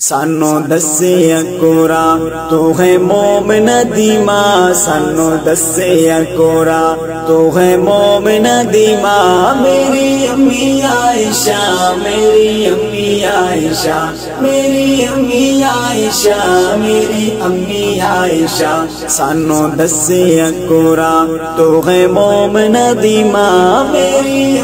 सानो दसे अकोरा तो है मोमिन दीमा। सानो दसे अकोरा तो है मोमिन दीमा। मेरी अम्मी आयशा, मेरी अम्मी आयशा, मेरी अम्मी आयशा, मेरी अम्मी आयशा। सानो दसे अकोरा तो है मोमिन दीमा। मेरी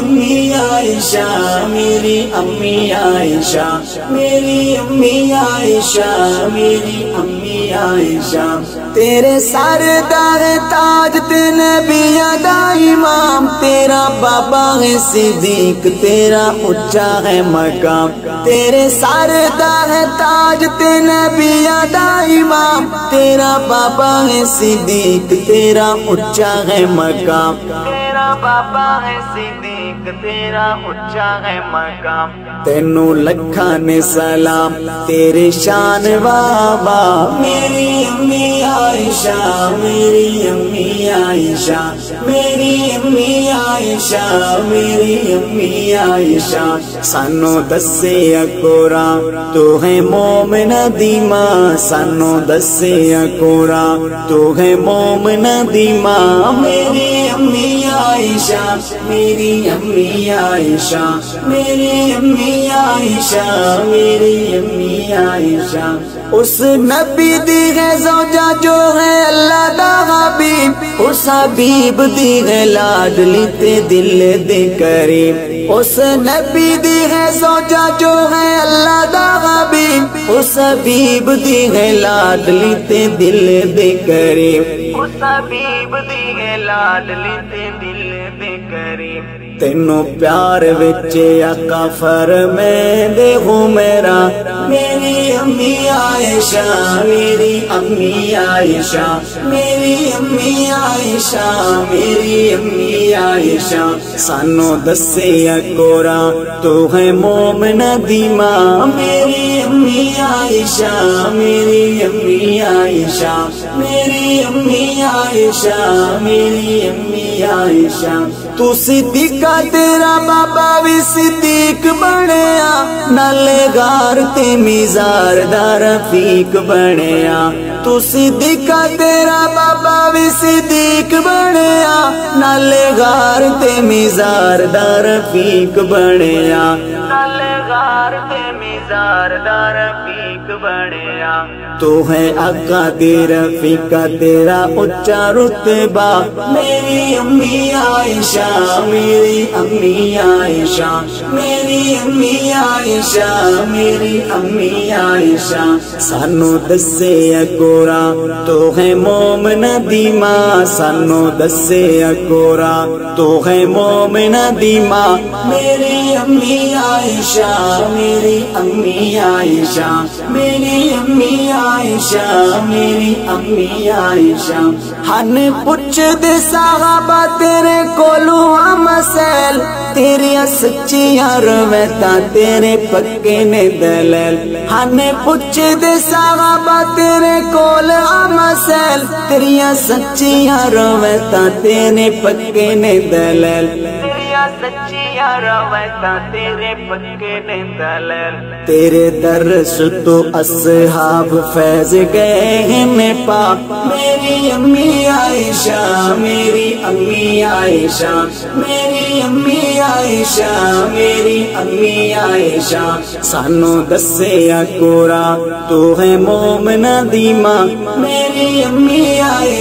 आयशा, मेरी अम्मी आयशा, मेरी अम्मी आयशा, मेरी अम्मी आयशा। तेरे सारे दागे ताज तेने बिया दा इमाम, तेरा बाबा है सिद्दीक, तेरा ऊँचा है मकाम। तेरे सारे दागे ताज तेने बिया दा इमाम, तेरा बाबा है सिद्दीक, तेरा ऊँचा है मकाम। बाबा है तेरा ऊँचा है तेनू लखा ने सलाम, तेरे शान बाबा, मेरी अम्मी आयशा, मेरी अम्मी आयशा, मेरी अम्मी आयशा, मेरी अम्मी आयशा। सानो दसे अकोरा तो है मोमिन दीमा। सानो दसे अकोरा तो है मोमिन दीमा, मेरी अम्मी आयशा, मेरी अम्मी आयशा, मेरी अम्मी आयशा, मेरी अम्मी आयशा। उस नबी दी है सौजा जो है अल्लाह दा हबीब। उस हबीब दी है लाडली ते दिल दे करीब। उस नबी दी है सोचा जो है अल्लाह दा हबीब उस हबीब दी है लाडली ते दिल दे करीब उस हबीब दी है लाडली ते दिल तेनू प्यार विच आका फरमें दे हो मेरा। मेरी अम्मी आयशा, मेरी अम्मी आयशा, मेरी अम्मी आयशा, मेरी अम्मी आयशा। सानो दसे अकोरा तो है मोमिन दीमा। मेरी अम्मी आयशा, मेरी अम्मी आयशा, मेरी अम्मी आयशा, मेरी अम्मी आयशा तू सिद्दीका तेरा बाबा भी सिद्दीक बनया नाले गार ते मिजार दा रफीक बनया तू सिद्दीका तेरा बाबा भी सिद्दीक बनया नाले गार ते मिजार दा रफीक बनया नाले गार ते रफीक बनया तू है आका तेरा फीका तेरा उच्चा रुतबा। मेरी अम्मी आयशा, मेरी अम्मी आयशा। मेरी अम्मी आयशा, मेरी अम्मी आयशा। सानू दसे अकोरा तो है मोमिन दीमा सानू दसे अकोरा तो है मोमिन दीमा मेरी अम्मी आयशा, मेरी अम्मी आयशा, मेरी अम्मी आयशा, मेरी अम्मी आयशा। हन पुछ दे साहबा, तेरे कोलू मसैल। तेरिया सच्चिया रवैता तेरे पक्के ने दलल। हन पुछ दे साहबा, तेरे कोल मसैल। तेरिया सच्चिया रवैता तेरे पक्के ने दलल। तेरे दर्श तो असहाब फैज गए हैं पा मेरी अम्मी आयशा, मेरी अम्मी आयशा, मेरी अम्मी आयशा, मेरी अम्मी आयशा। सानो दसे तू तो है मोमिन दीमा। मेरी अम्मी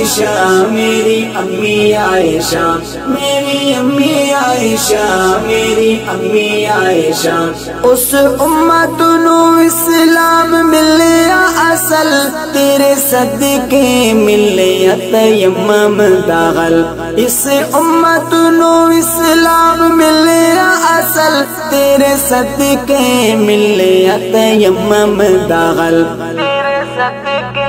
आयशा, मेरी अम्मी आयशा, मेरी अम्मी आयशा, मेरी अम्मी आयशा। उस उम्मत नु इस्लाम मिलिया असल, तेरे सदके मिलिया तयम्मम दागल। इस उम्मत नु इस्लाम मिलिया असल, तेरे सदके मिलिया तयम्मम दागल। तेरे सदके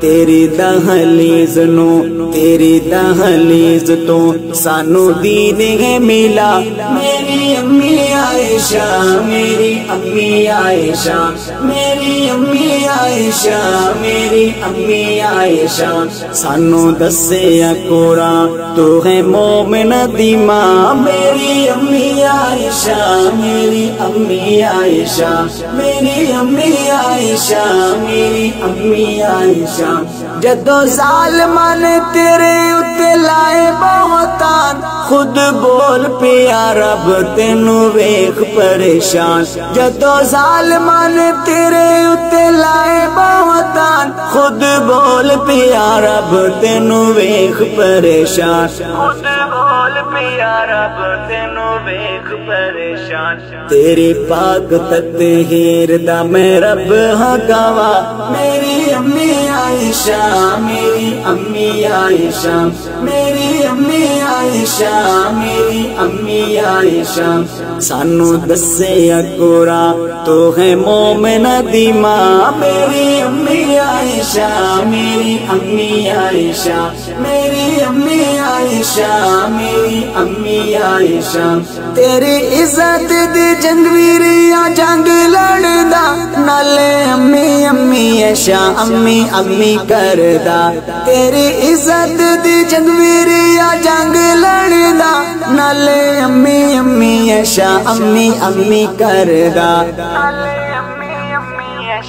तेरी दहलीज नु, तेरी दहलीज तो सानू दीन है मिला। मेरी अम्मी आयशा, मेरी अम्मी आयशा, मेरी अम्मी आयशा, मेरी अम्मी आयशा। सानू दसे अकोरा तो है मोमिन दीमा मेरी अम्मी आयशा, मेरी अम्मी आयशा, मेरी अम्मी आयशा, मेरी अम्मी आयशा। जदों जालमा ने तेरे उत्ते लाए बहुतान खुद बोल पिया रब तेनू वेख परेशान। जदों जालमा ने तेरे उत्ते लाए बहुतान खुद बोल पिया रब तेनू वेख परेशान। खुद बोल पिया रब तेनू वेख परेशान तेरी पाक तत्हीर दा मैं रब हाँ गवा मेरी अम्मी आयशा मेरी अम्मी आयशा मेरी अम्मी आयशा मेरी अम्मी आयशा सानू दसे अकोरा तो है मोमिन दी माँ मेरी अम्मी आयशा मेरी अम्मी आयशा मेरी अम्मी आयशा, मेरी अम्मी आयशा। तेरी इज़्ज़त दी जंगवीरिया जंग लड़दा, नाले अम्मी अम्मी ऐशा, अम्मी अम्मी करदा। तेरी इज़्ज़त दी जंगवीरिया जंग लड़दा, नाले अम्मी अम्मी ऐशा, अम्मी अम्मी करदा।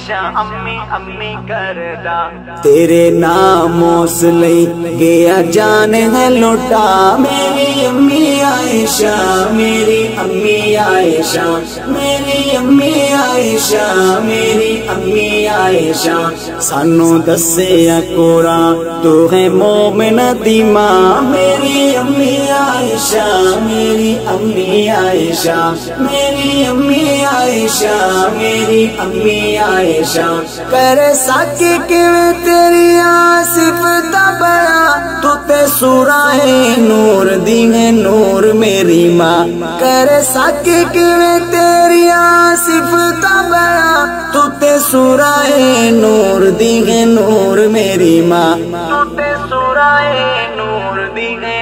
नाले अम्मी अम्मी करदा। तेरे नाम लई गया जान है लुटा। मेरी अम्मी आयशा, मेरी अम्मी आयशा, मेरी अम्मी आयशा, मेरी अम्मी आयशा। सानू दसे कोरा, तू है मोमिन दी माँ। मेरी अम्मी आयशा, मेरी अम्मी आयशा, मेरी अम्मी आयशा, मेरी अम्मी आयशा। कर सके किवें तेरी सिफत बया तू ते सुराए नूर दी है नूर मेरी माँ। कर सके किवें तेरी सिफत बया तू ते सुराए नूर दी है नूर मेरी माँ। तू ते है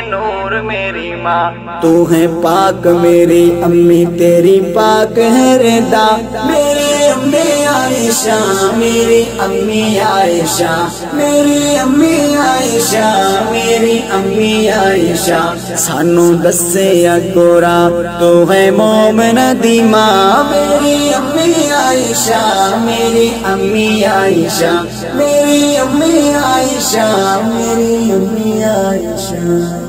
नूर मेरी माँ। तू है पाक मेरी अम्मी, तेरी पाक है रेदा। मेरी अम्मी आयशा, मेरी अम्मी आयशा। मेरी अम्मी आयशा, मेरी अम्मी आयशा। सानू दसे गोरा तू है मोमन दी माँ। मेरी अम्मी आयशा, मेरी अम्मी आयशा। मेरी अम्मी आयशा, मेरी अम्मी आयशा।